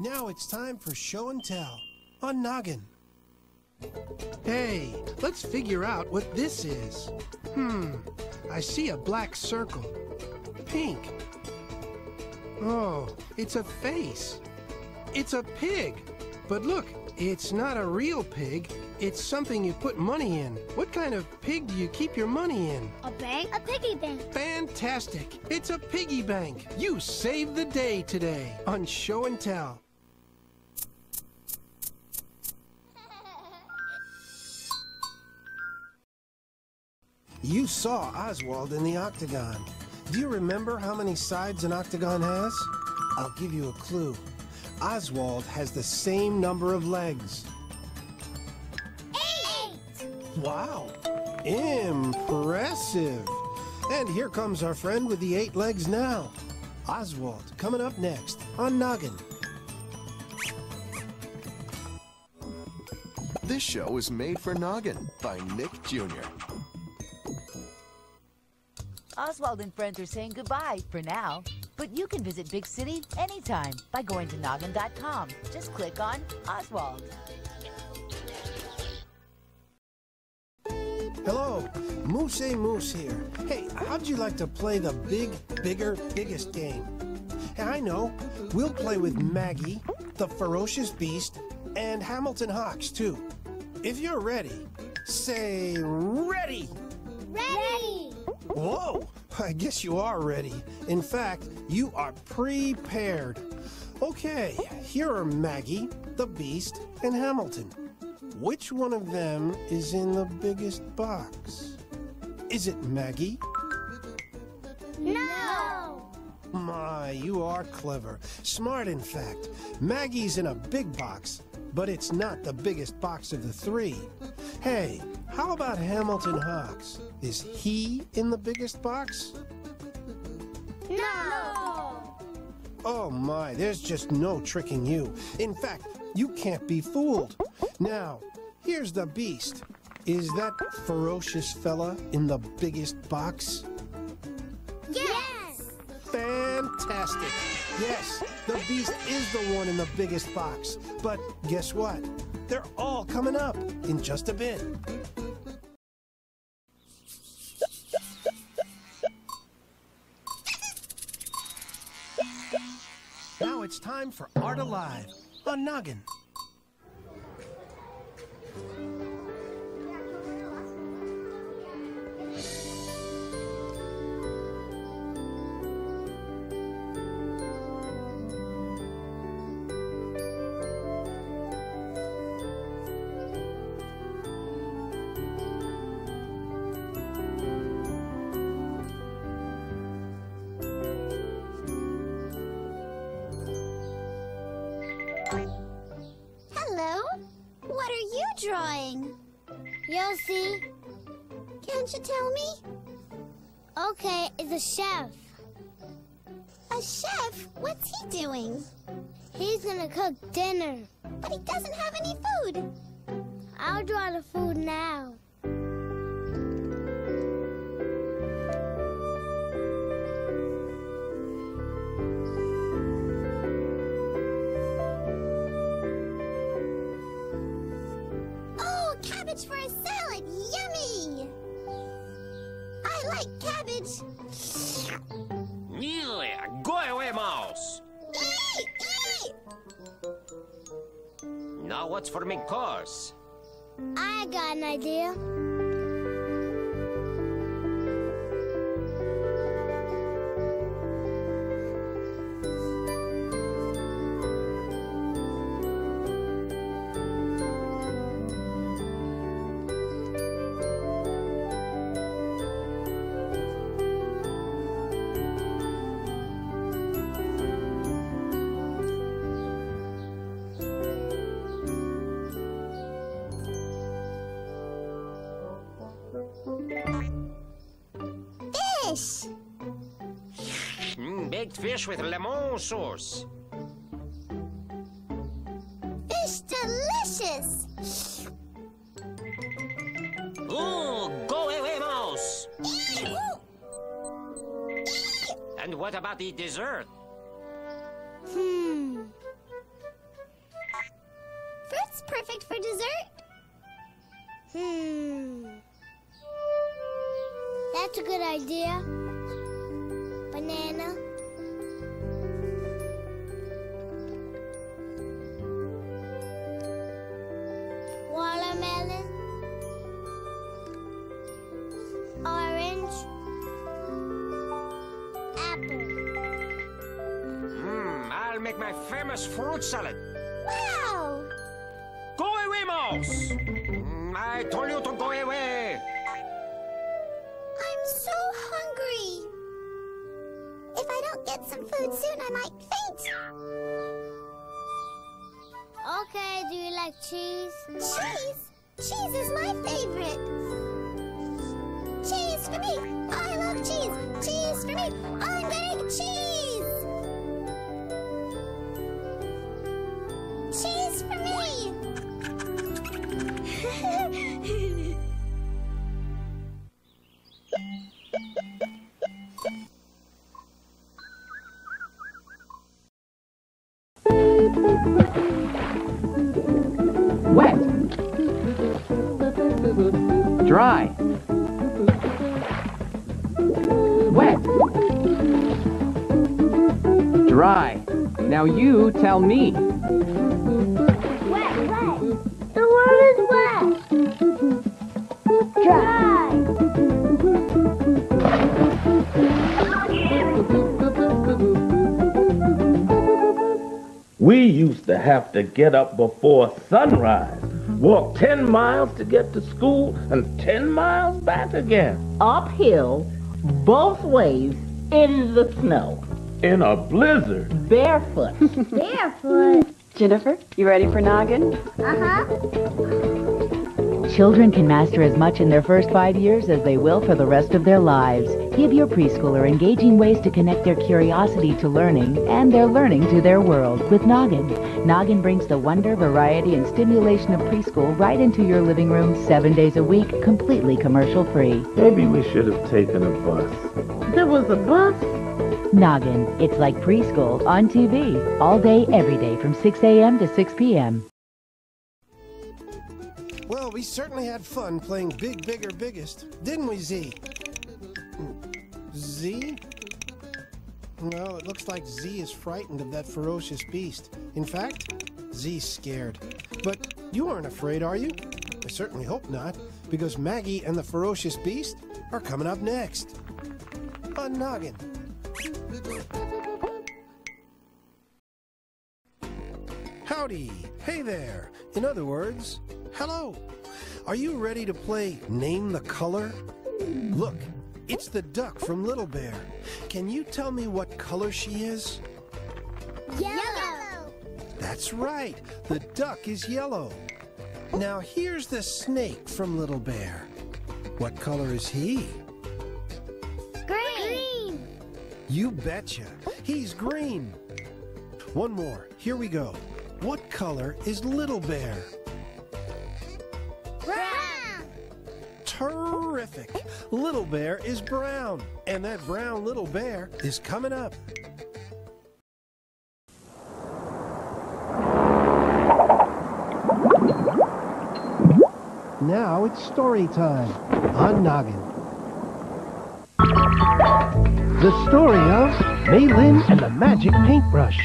Now it's time for show and tell on Noggin. Hey, let's figure out what this is. Hmm, I see a black circle. Pink. Oh, it's a face. It's a pig. But look, it's not a real pig. It's something you put money in. What kind of pig do you keep your money in? A bank? A piggy bank. Fantastic! It's a piggy bank. You saved the day today on Show and Tell. You saw Oswald in the octagon. Do you remember how many sides an octagon has? I'll give you a clue. Oswald has the same number of legs. Eight. Wow! Impressive! And here comes our friend with the eight legs now. Oswald, coming up next on Noggin. This show is made for Noggin by Nick Jr. Oswald and friends are saying goodbye for now. But you can visit Big City anytime by going to noggin.com. Just click on Oswald. Hello, Moose Moose here. Hey, how'd you like to play the big, bigger, biggest game? Hey, I know. We'll play with Maggie, the ferocious beast, and Hamilton Hocks, too. If you're ready, say ready! Ready. Whoa! I guess you are ready. In fact, you are prepared. Okay, here are Maggie, the Beast, and Hamilton. Which one of them is in the biggest box? Is it Maggie? No. My, you are clever. Smart, in fact. Maggie's in a big box, but it's not the biggest box of the three. Hey, how about Hamilton Hocks? Is he in the biggest box? No. Oh my, there's just no tricking you. In fact, you can't be fooled. Now, here's the beast. Is that ferocious fella in the biggest box? Yes. Fantastic. Yes, the beast is the one in the biggest box. But guess what? They're all coming up in just a bit. Now it's time for Art Alive on Noggin. You tell me? Okay, it's a chef. A chef? What's he doing? He's gonna cook dinner. But he doesn't have any food. I'll draw the food now. Oh, cabbage for a! Cabbage. Yeah, go away, mouse. Now what's for me course? I got an idea. Baked fish with lemon sauce. Fish delicious. Ooh, go away, mouse. Eee. And what about the dessert? My famous fruit salad. Wow! Go away, mouse! Mm, I told you to go away. I'm so hungry. If I don't get some food soon, I might faint. Okay, do you like cheese? Cheese? Cheese is my favorite. Cheese for me. I love cheese. Cheese for me. I'm getting cheese. Cheese Wet. Dry. Wet. Dry. Now you tell me. Used to have to get up before sunrise, walk 10 miles to get to school, and 10 miles back again uphill, both ways, in the snow, in a blizzard. barefoot. Barefoot. Jennifer, you ready for Noggin? Uh-huh. Children can master as much in their first five years as they will for the rest of their lives. Give your preschooler engaging ways to connect their curiosity to learning and their learning to their world with Noggin. Noggin brings the wonder, variety, and stimulation of preschool right into your living room seven days a week, completely commercial free. Maybe we should have taken a bus. There was a bus. Noggin. It's like preschool on TV. All day, every day from 6 a.m. to 6 p.m. Well, we certainly had fun playing Big, Bigger, Biggest, didn't we, Z? Z? Well, it looks like Z is frightened of that ferocious beast. In fact, Z's scared. But you aren't afraid, are you? I certainly hope not, because Maggie and the ferocious beast are coming up next. On Noggin. Howdy. Hey there. In other words, hello. Are you ready to play Name the Color? Look, it's the duck from Little Bear. Can you tell me what color she is? Yellow. That's right. The duck is yellow. Now here's the snake from Little Bear. What color is he? Green. You betcha. He's green. One more. Here we go. What color is Little Bear? Terrific. Little Bear is brown. And that brown little bear is coming up. Now it's story time on Noggin. The story of Mei Maylin and the magic paintbrush.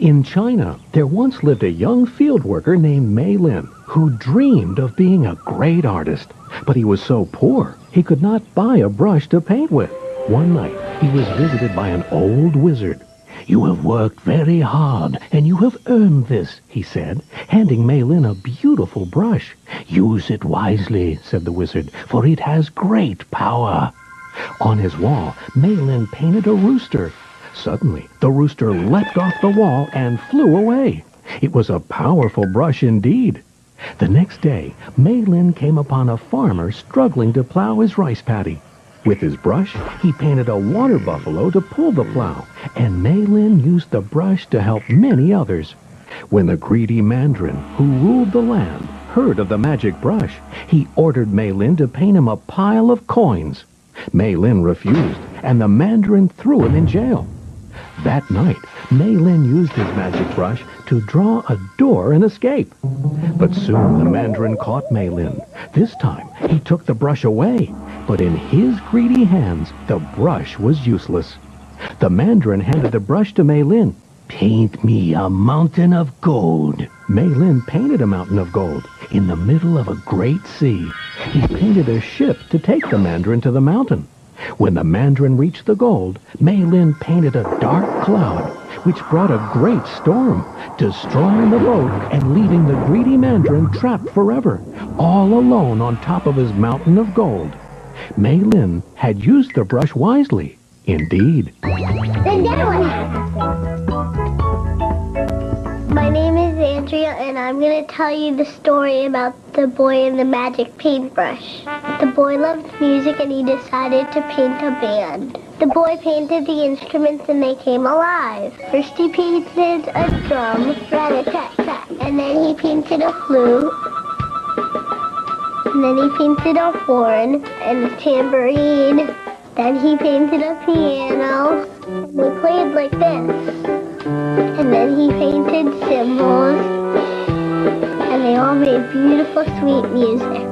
In China, there once lived a young field worker named Mei Lin who dreamed of being a great artist. But he was so poor, he could not buy a brush to paint with. One night, he was visited by an old wizard. You have worked very hard, and you have earned this, he said, handing Mei Lin a beautiful brush. Use it wisely, said the wizard, for it has great power. On his wall, Mei Lin painted a rooster. Suddenly, the rooster leapt off the wall and flew away. It was a powerful brush indeed. The next day, Mei Lin came upon a farmer struggling to plow his rice paddy. With his brush, he painted a water buffalo to pull the plow, and Mei Lin used the brush to help many others. When the greedy mandarin, who ruled the land, heard of the magic brush, he ordered Mei Lin to paint him a pile of coins. Mei Lin refused, and the mandarin threw him in jail. That night, Mei Lin used his magic brush to draw a door and escape. But soon the mandarin caught Mei Lin. This time, he took the brush away, but in his greedy hands, the brush was useless. The mandarin handed the brush to Mei Lin. Paint me a mountain of gold. Mei Lin painted a mountain of gold in the middle of a great sea. He painted a ship to take the mandarin to the mountain. When the mandarin reached the gold, Mei Lin painted a dark cloud, which brought a great storm, destroying the boat and leaving the greedy mandarin trapped forever, all alone on top of his mountain of gold. Mei Lin had used the brush wisely, indeed. Then that one. My name is Andrea, and I'm going to tell you the story about the boy and the magic paintbrush. The boy loved music, and he decided to paint a band. The boy painted the instruments, and they came alive. First, he painted a drum, rat-a-tat-tat, and then he painted a flute. And then he painted a horn and a tambourine. Then he painted a piano. We played like this. And he painted cymbals. And they all made beautiful, sweet music.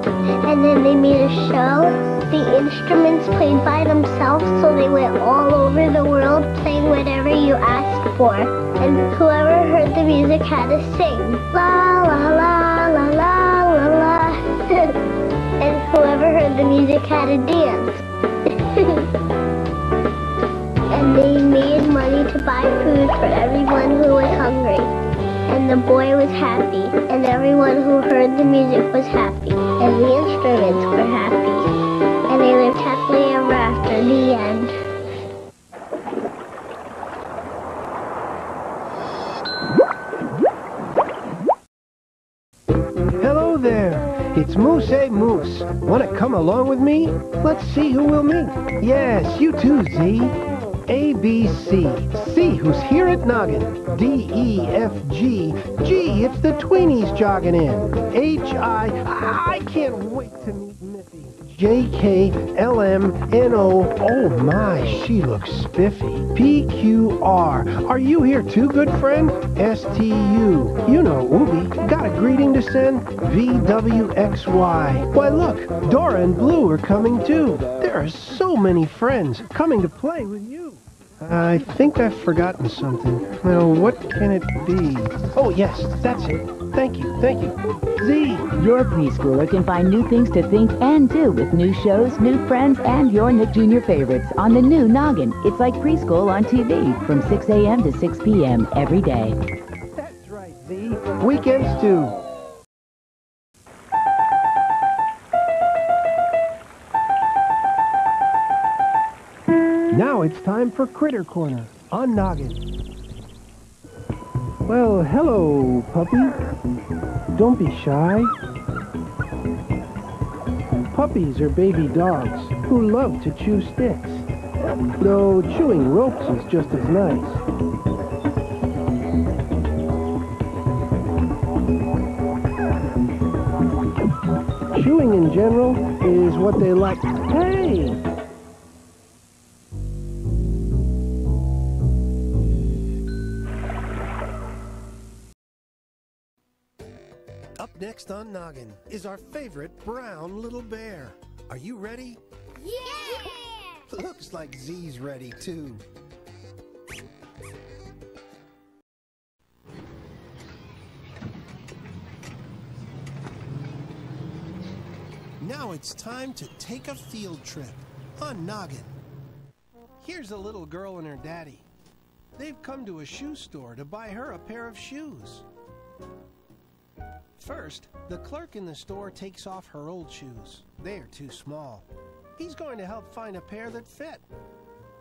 And then they made a show. The instruments played by themselves, so they went all over the world playing whatever you asked for. And whoever heard the music had to sing. La la la la la la la. and whoever heard the music had to dance. and they made money to buy food for everyone who was hungry. And the boy was happy, and everyone who heard the music was happy, and the instruments were happy. And they lived happily ever after the end. Hello there. It's Moose A. Moose. Want to come along with me? Let's see who we'll meet. Yes, you too, Z. A, B, C. C, who's here at Noggin. D, E, F, G. G, it's the tweenies jogging in. H, I. I can't wait to meet Miffy. J, K, L, M, N, O. Oh my, she looks spiffy. P, Q, R. Are you here too, good friend? S, T, U. You know Oobi. Got a greeting to send? V, W, X, Y. Why look, Dora and Blue are coming too. There are so many friends coming to play with you. I think I've forgotten something. Now, what can it be? Oh, yes, that's it. Thank you, thank you. Z! Your preschooler can find new things to think and do with new shows, new friends, and your Nick Jr. favorites on the new Noggin. It's like preschool on TV from 6 a.m. to 6 p.m. every day. That's right, Z. Weekends too. Now it's time for Critter Corner on Noggin. Well, hello, puppy. Don't be shy. Puppies are baby dogs who love to chew sticks. Though chewing ropes is just as nice. Chewing in general is what they like. Next on Noggin is our favorite brown little bear. Are you ready? Yeah! Looks like Z's ready too. Now it's time to take a field trip on Noggin. Here's a little girl and her daddy. They've come to a shoe store to buy her a pair of shoes. First, the clerk in the store takes off her old shoes. They are too small. He's going to help find a pair that fit.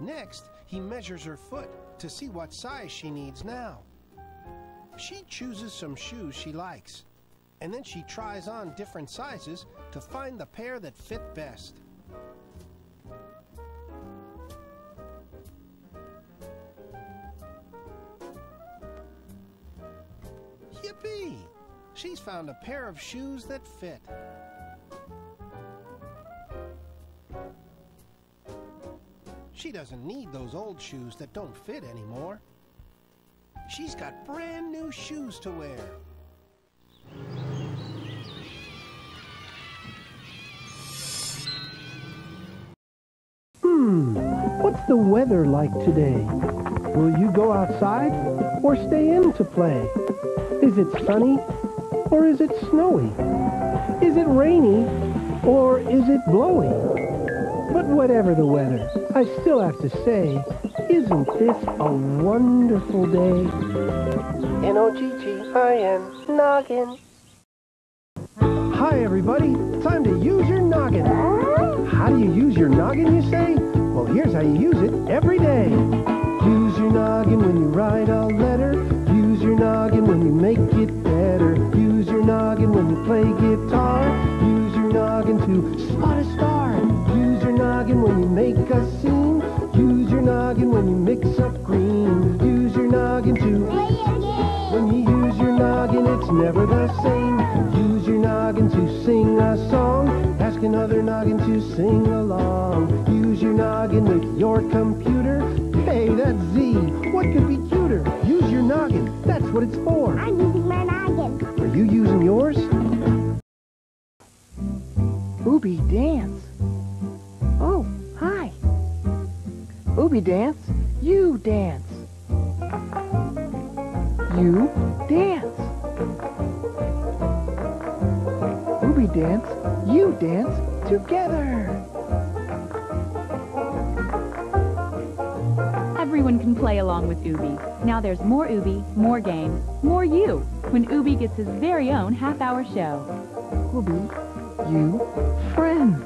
Next, he measures her foot to see what size she needs now. She chooses some shoes she likes, and then she tries on different sizes to find the pair that fit best. She's found a pair of shoes that fit. She doesn't need those old shoes that don't fit anymore. She's got brand new shoes to wear. Hmm, what's the weather like today? Will you go outside or stay in to play? Is it sunny or is it snowy? Is it rainy or is it blowy? But whatever the weather, I still have to say, isn't this a wonderful day? N-O-G-G-I-N, noggin. Hi, everybody. Time to use your noggin. How do you use your noggin, you say? Well, here's how you use it every day. Use your noggin when you write a letter. Use your noggin when you make it play guitar. Use your noggin to spot a star. Use your noggin when you make a scene. Use your noggin when you mix up green. Use your noggin to when you use your noggin, it's never the same. Use your noggin to sing a song. Ask another noggin to sing along. Use your noggin with your computer. Hey, that's Z. What could be cuter? Use your noggin. That's what it's for. I'm using my noggin. Are you using yours? Oobi dance, you dance. You dance. Oobi dance, you dance together. Everyone can play along with Oobi. Now there's more Oobi, more games, more you, when Oobi gets his very own half-hour show. Oobi, you, friends.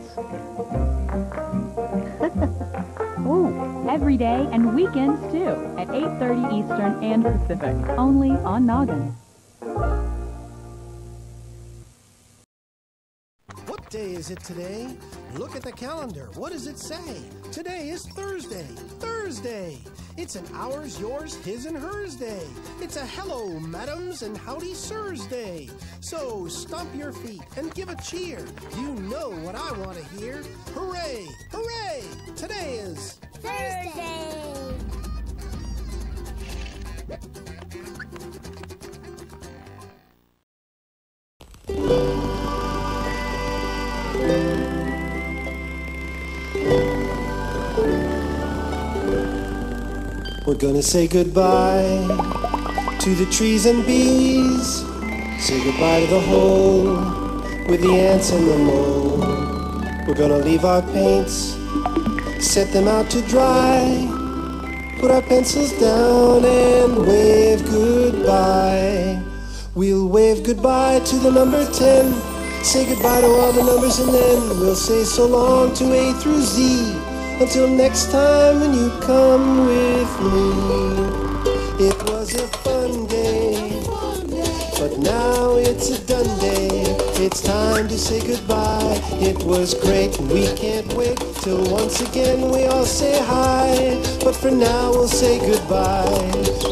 Every day and weekends too, at 8.30 Eastern and Pacific, only on Noggin. What day is it today? Look at the calendar. What does it say? Today is Thursday. Thursday. It's an ours, yours, his, and hers day. It's a hello, madams, and howdy, sirs day. So stomp your feet and give a cheer. You know what I want to hear. Hooray! Hooray! Today is Thursday. We're gonna say goodbye to the trees and bees. Say goodbye to the hole with the ants and the mole. We're gonna leave our paints, set them out to dry. Put our pencils down and wave goodbye. We'll wave goodbye to the number 10. Say goodbye to all the numbers and then we'll say so long to A through Z. Until next time when you come with me. It was a fun day, but now it's a done day. It's time to say goodbye. It was great and we can't wait till once again we all say hi. But for now we'll say goodbye.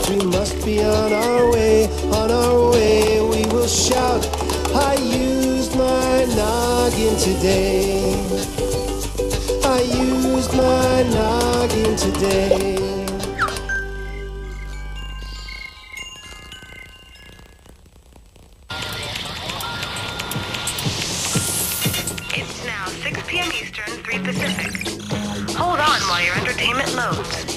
We must be on our way, on our way. We will shout, I used my noggin today. I used my noggin today. p.m. Eastern, 3 Pacific. Hold on while your entertainment loads.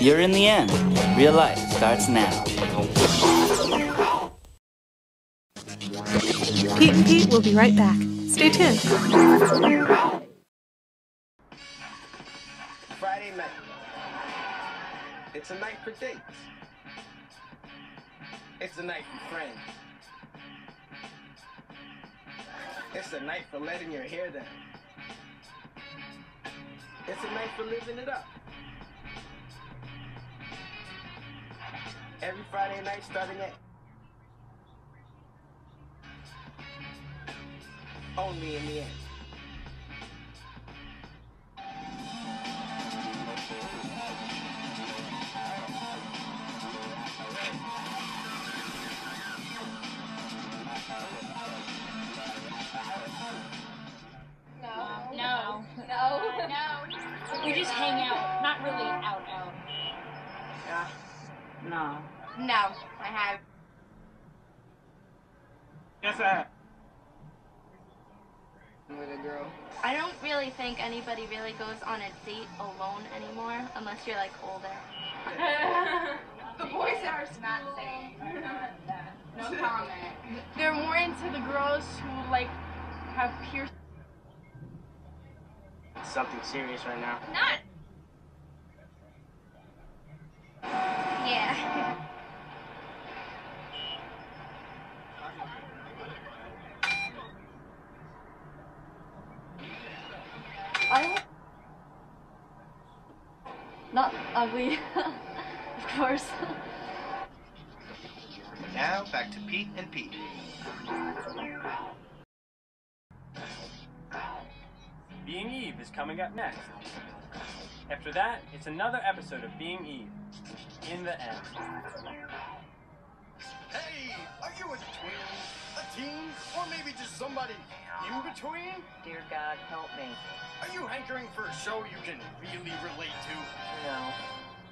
You're in The N. Real life starts now. Pete and Pete will be right back. Stay tuned. Friday night. It's a night for dates. It's a night for friends. It's a night for letting your hair down. It's a night for living it up. Every Friday night starting at only in the end. A girl. I don't really think anybody really goes on a date alone anymore unless you're like older. the boys are not saying. No comment. They're more into the girls who like have pierced. Something serious right now. Not. Yeah. I not ugly, of course. Now back to Pete and Pete. Being Eve is coming up next. After that, it's another episode of Being Eve. In the end. You a twin, a teen, or maybe just somebody in between? Dear God, help me. Are you hankering for a show you can really relate to? No.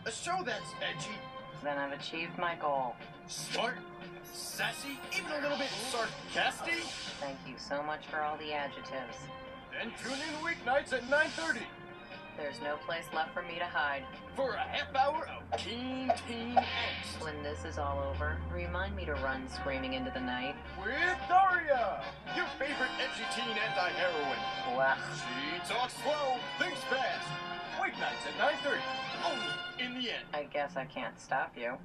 A show that's edgy, Then I've achieved my goal. smart, sassy, even a little bit sarcastic? Thank you so much for all the adjectives. Then tune in weeknights at 9.30 There's no place left for me to hide. for a half hour of keen teen angst. When this is all over, remind me to run screaming into the night. With Daria, your favorite edgy teen anti-heroine. Wow. She talks slow, thinks fast. Weeknights at 9.30, only in The N. I guess I can't stop you.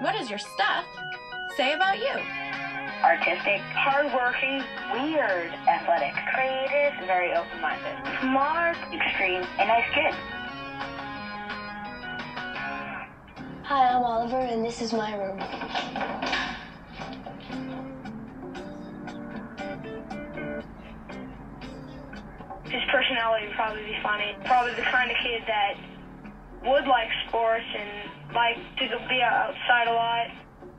What does your stuff say about you? Artistic, hardworking, weird, athletic, creative, very open-minded, smart, extreme, a nice kid. Hi, I'm Oliver, and this is my room. His personality would probably be funny. Probably the kind of kid that would like sports and like to go be outside a lot.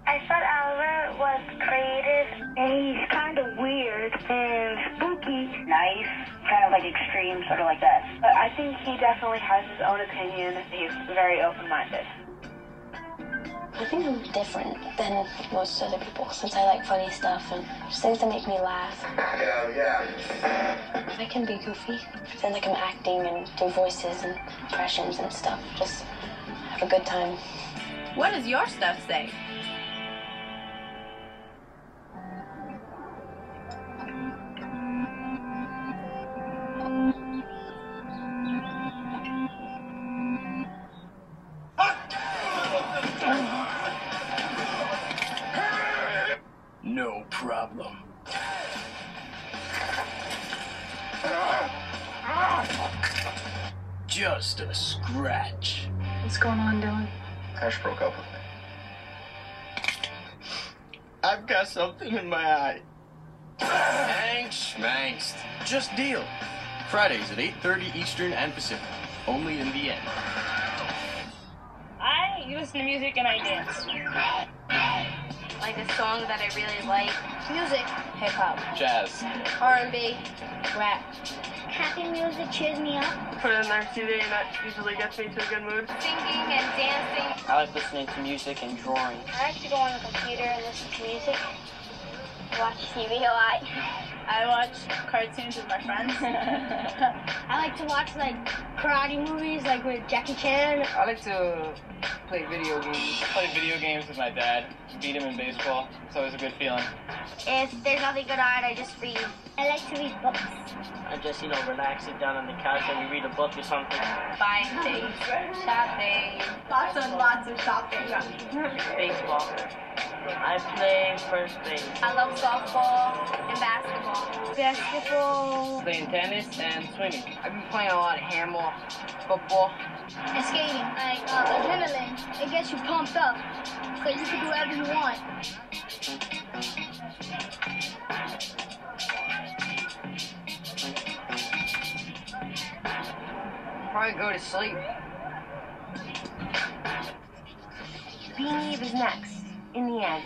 I thought Oliver was creative, and he's kind of weird and spooky. Nice, kind of like extreme, sort of like that. But I think he definitely has his own opinion. He's very open-minded. I think I'm different than most other people since I like funny stuff and just things that make me laugh. Yeah, yeah. I can be goofy, pretend like I'm acting and do voices and impressions and stuff. Just have a good time. What does your stuff say? I've got something in my eye. Thanks, schmankst. Just deal. Fridays at 8.30 Eastern and Pacific. Only in The N. I listen to music and I dance. Like a song that I really like. Music, hip hop, Jazz. R&B, rap. Happy music cheers me up. Put it on TV and that usually gets me to a good mood. Singing and dancing. I like listening to music and drawing. I like to go on the computer and listen to music. Watch TV a lot. I watch cartoons with my friends. I like to watch like karate movies, like with Jackie Chan. I like to play video games. Play video games with my dad. Beat him in baseball. It's always a good feeling. If there's nothing good on, I just read. I like to read books. I just, you know, relax, sit down on the couch and we read a book or something. Buying things. Shopping. lots and lots of shopping. Baseball. I play first base. I love softball and basketball. Basketball. Playing tennis and swimming. I've been playing a lot of handball, football. And skating. Like uh, adrenaline. It gets you pumped up. So you can do whatever you want. Probably go to sleep. Being Eve is next, in The N.